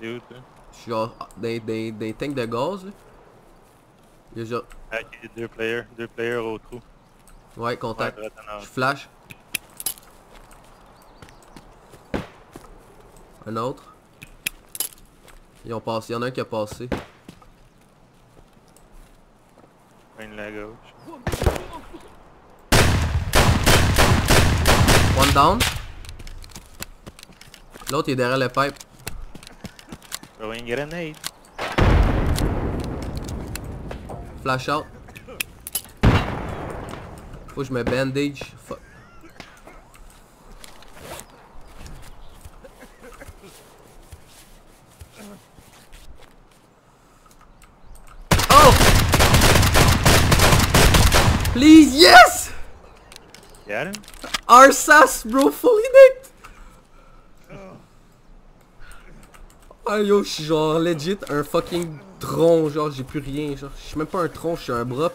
T'es où, toi? Je suis genre dans, les tanks de gaz là. Il y a genre... Ah, ok, deux players. Deux players au trou. Ouais, Ouais, contact. avant. Je flash. Un autre. Ils ont passé. Il y en a un qui a passé. Une la gauche. One down. L'autre est derrière le pipe. Throwing grenade. Flash out. Push my bandage. Fuck. Oh! Please, yes! Yeah. Arsas, bro, fully decked. Ah yo, je suis genre legit un fucking tronc, genre j'ai plus rien, genre je suis même pas un tronc, je suis un bras